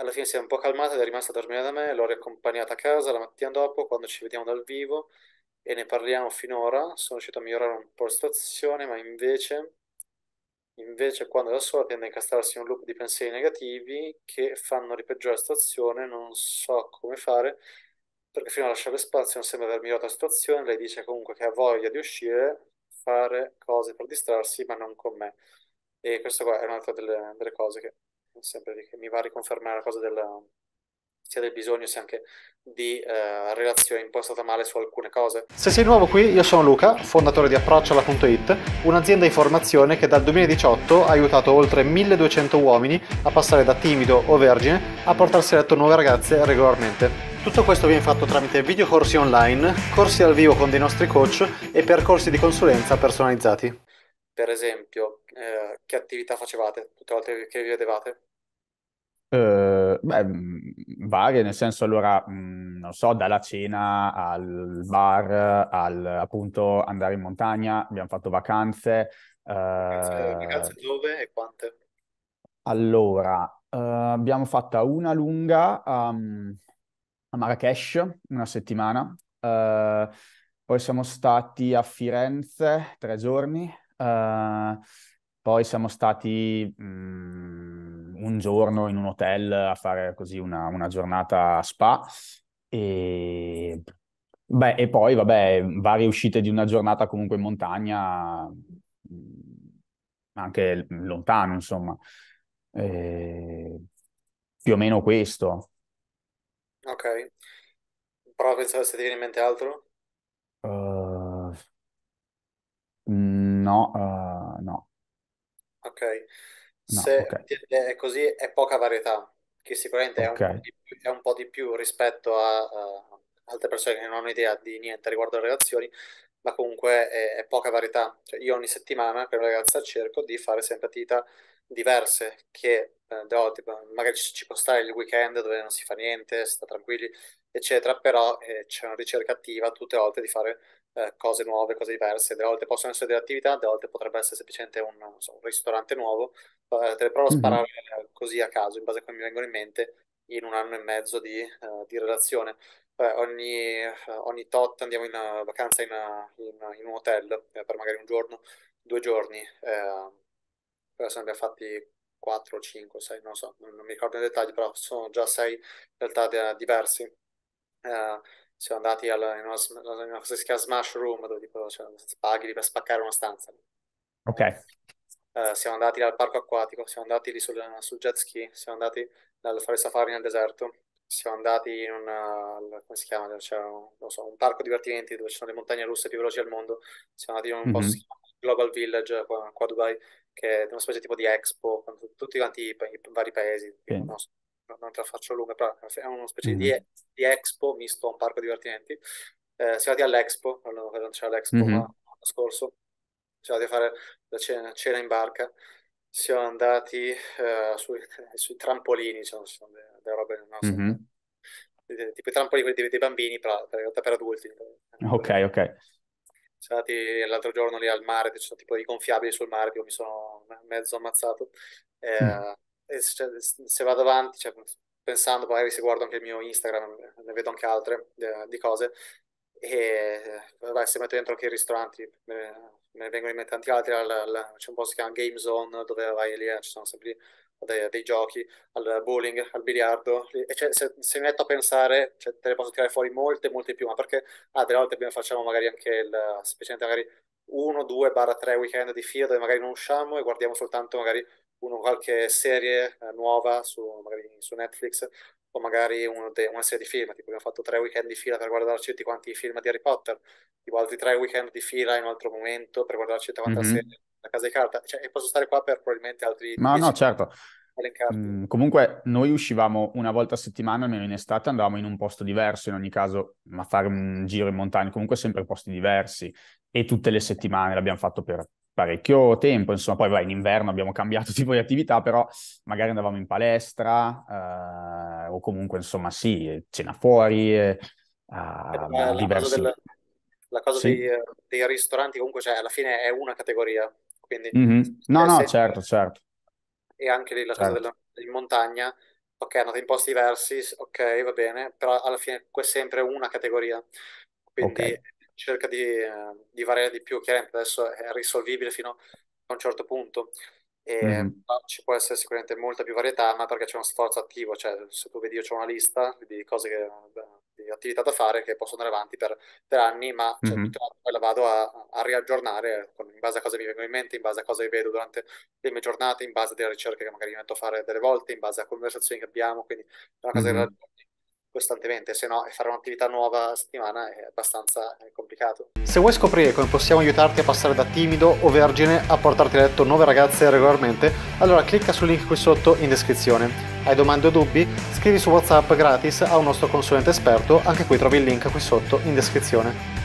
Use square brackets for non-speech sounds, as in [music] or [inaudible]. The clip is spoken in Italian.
alla fine si è un po' calmata ed è rimasta a dormire da me, l'ho riaccompagnata a casa la mattina dopo quando ci vediamo dal vivo e ne parliamo finora. Sono riuscito a migliorare un po' la situazione, ma invece, invece quando è da sola tende a incastrarsi in un loop di pensieri negativi che fanno ripeggiorare la situazione, non so come fare, perché fino a lasciare spazio non sembra aver migliorato la situazione, lei dice comunque che ha voglia di uscire, fare cose per distrarsi, ma non con me. E questa qua è un'altra delle, delle cose che sempre che mi va a riconfermare la cosa della, sia del bisogno sia anche di eh, relazione impostata male su alcune cose. Se sei nuovo qui, io sono Luca, fondatore di Approcciola.it, un'azienda di formazione che dal 2018 ha aiutato oltre 1200 uomini a passare da timido o vergine a portarsi a letto nuove ragazze regolarmente. Tutto questo viene fatto tramite videocorsi online, corsi al vivo con dei nostri coach e percorsi di consulenza personalizzati. Per esempio, eh, che attività facevate tutte le volte che vi vedevate? Uh, beh, varie, nel senso allora, mh, non so, dalla cena al bar, al appunto andare in montagna, abbiamo fatto vacanze. Uh, vacanze dove e quante? Allora, uh, abbiamo fatta una lunga um, a Marrakesh, una settimana, poi siamo stati a Firenze tre giorni, poi siamo stati mh, mm, un giorno in un hotel a fare così una, una giornata spa e, beh, e poi, vabbè, varie uscite di una giornata comunque in montagna, mm, anche lontano, insomma. E, più o meno questo. Ok. Prova a pensare se ti viene in mente altro. Uh, no, uh, no. Ok, No, se ok. è così è poca varietà, che sicuramente è un Ok. po' di più, è un po' di più rispetto a, a altre persone che non hanno idea di niente riguardo alle relazioni, ma comunque è, è poca varietà. Cioè, io ogni settimana per la ragazza cerco di fare sempre attività diverse, che eh, do- tipo, magari ci ci può stare il weekend dove non si fa niente, si sta tranquilli, eccetera, però eh, c'è una ricerca attiva tutte le volte di fare eh, cose nuove, cose diverse. Delle volte possono essere delle attività, delle volte potrebbe essere semplicemente un, so, un ristorante nuovo. Eh, te le provo a sparare Mhm. così a caso, in base a come mi vengono in mente, in un anno e mezzo di, eh, di relazione. Eh, ogni, eh, ogni tot andiamo in eh, vacanza in, eh, in- in un hotel eh, per magari un giorno, due giorni. Eh, adesso ne abbiamo fatti 4, 5, 6, non so, non, non mi ricordo i dettagli, però sono già 6 realtà de- diversi. Siamo andati alla- in una, in una cosa che si chiama Smash Room, dove tipo, cioè, paghi per spaccare una stanza. Ok. Eh, siamo andati al parco acquatico, siamo andati lì sul, sul jet ski, siamo andati a fare safari nel deserto, siamo andati in un, uh, come si chiama, non so, un parco divertimenti dove ci sono le montagne russe più veloci al mondo, siamo andati in un posto che si Mhm. Global Village qua, qua a Dubai, che è una specie tipo di expo, con tu- tutti quanti i, i vari paesi, tipo, non so, non te la faccio lunga, però è una specie di, Mhm. di expo misto a un parco divertimenti. Eh, siamo andati all'Expo, quando non c'era l'Expo, ma Mhm. l'anno scorso, siamo andati a fare la cena, cena in barca, siamo andati eh, sui, sui trampolini, cioè, sono delle, delle robe, non Mhm. eh, tipo i trampolini dei, dei bambini, però realtà per adulti. Ok, ok. Siamo andati l'altro giorno lì al mare, ci sono tipo i gonfiabili sul mare, io mi sono mezzo ammazzato. Mm. Eh, e se, se vado avanti, cioè, pensando, magari se guardo anche il mio Instagram, ne vedo anche altre eh, di cose, e vabbè, se metto dentro anche i ristoranti, me, me ne vengono in mente tanti altri, al- al- c'è un posto che si chiama Game Zone, dove vai lì, eh, ci sono sempre dei, dei giochi, al bowling, al biliardo, e cioè, se, se mi metto a pensare, cioè, te ne posso tirare fuori molte, molte più, ma perché ah, delle volte facciamo magari anche il, semplicemente magari uno, due, barra tre weekend di fila dove magari non usciamo e guardiamo soltanto magari uno, qualche serie eh, nuova su, magari su Netflix o magari de- una serie di film, tipo abbiamo fatto tre weekend di fila per guardarci tutti quanti i film di Harry Potter, tipo altri tre weekend di fila in un altro momento per guardarci tutta quanta la Mhm. serie La Casa di Carta, cioè, e posso stare qua per probabilmente altri Ma no, certo. Mm, comunque noi uscivamo una volta a settimana, almeno in estate, andavamo in un posto diverso in ogni caso a fare un giro in montagna, comunque sempre posti diversi e tutte le settimane l'abbiamo fatto per parecchio tempo, insomma, poi vai in inverno abbiamo cambiato [laughs] tipo di attività, però magari andavamo in palestra eh, o comunque insomma sì, cena fuori, eh, Eh, La, la cosa, diversi... del, la cosa dei, Sì? eh, dei ristoranti comunque cioè, alla fine è una categoria, quindi Mhm. No, no, certo, certo, e anche lì la cosa certo. della in montagna, ok, andate in posti diversi, ok, va bene, però alla fine è sempre una categoria, quindi okay. Cerca di, eh, di, variare di più, chiaramente adesso è risolvibile fino a un certo punto, e mm-hmm. ci può essere sicuramente molta più varietà, ma perché c'è uno sforzo attivo, cioè se tu vedi io ho una lista di cose che, di attività da fare che possono andare avanti per, per anni, ma cioè, mm-hmm. poi la vado a, a riaggiornare in base a cosa mi vengono in mente, in base a cosa vedo durante le mie giornate, in base alle ricerche che magari mi metto a fare delle volte, in base a conversazioni che abbiamo, quindi è una cosa mm-hmm. che costantemente, se no fare un'attività nuova a settimana è abbastanza complicato. Se vuoi scoprire come possiamo aiutarti a passare da timido o vergine a portarti a letto nuove ragazze regolarmente, allora clicca sul link qui sotto in descrizione. Hai domande o dubbi? Scrivi su WhatsApp gratis a un nostro consulente esperto, anche qui trovi il link qui sotto in descrizione.